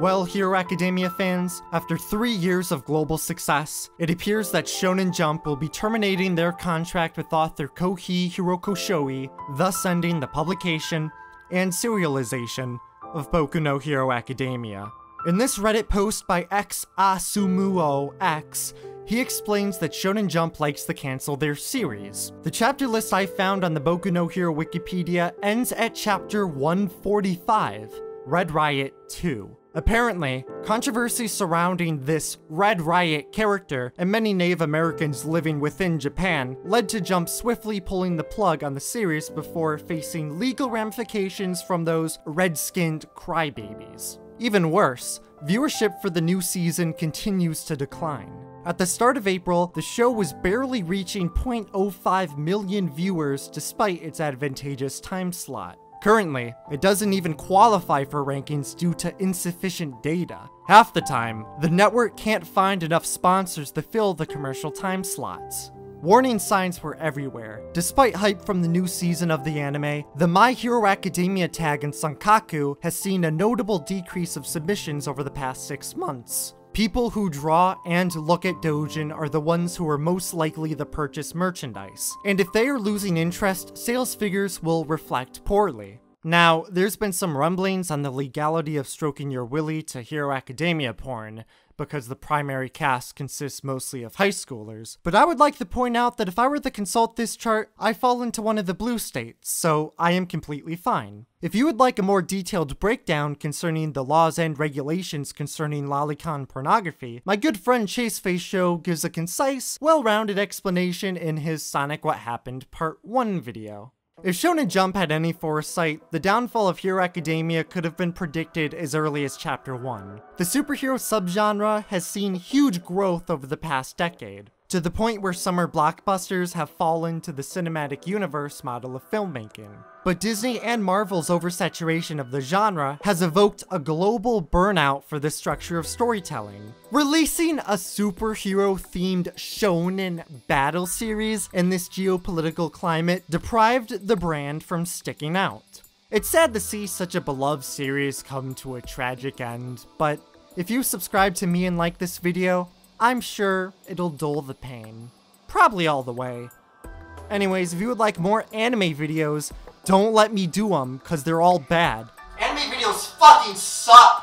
Well, Hero Academia fans, after three years of global success, it appears that Shonen Jump will be terminating their contract with author Kohi Hirokoshoei, thus ending the publication and serialization of Boku no Hero Academia. In this Reddit post by X Asumuo X, he explains that Shonen Jump likes to cancel their series. The chapter list I found on the Boku no Hero Wikipedia ends at chapter 145, Red Riot 2. Apparently, controversy surrounding this Red Riot character and many Native Americans living within Japan led to Jump swiftly pulling the plug on the series before facing legal ramifications from those red-skinned crybabies. Even worse, viewership for the new season continues to decline. At the start of April, the show was barely reaching 0.05 million viewers despite its advantageous time slot. Currently, it doesn't even qualify for rankings due to insufficient data. Half the time, the network can't find enough sponsors to fill the commercial time slots. Warning signs were everywhere. Despite hype from the new season of the anime, the My Hero Academia tag in Sankaku has seen a notable decrease of submissions over the past six months. People who draw and look at Dojin are the ones who are most likely to purchase merchandise, and if they are losing interest, sales figures will reflect poorly. Now, there's been some rumblings on the legality of stroking your willy to Hero Academia porn, because the primary cast consists mostly of high schoolers. But I would like to point out that if I were to consult this chart, I fall into one of the blue states, so I am completely fine. If you would like a more detailed breakdown concerning the laws and regulations concerning lolicon pornography, my good friend Chase Face Show gives a concise, well-rounded explanation in his Sonic What Happened Part 1 video. If Shonen Jump had any foresight, the downfall of Hero Academia could have been predicted as early as Chapter 1. The superhero subgenre has seen huge growth over the past decade to the point where summer blockbusters have fallen to the cinematic universe model of filmmaking. But Disney and Marvel's oversaturation of the genre has evoked a global burnout for this structure of storytelling. Releasing a superhero-themed shonen battle series in this geopolitical climate deprived the brand from sticking out. It's sad to see such a beloved series come to a tragic end, but if you subscribe to me and like this video, I'm sure it'll dull the pain. Probably all the way. Anyways, if you would like more anime videos, don't let me do them, because they're all bad. Anime videos fucking suck!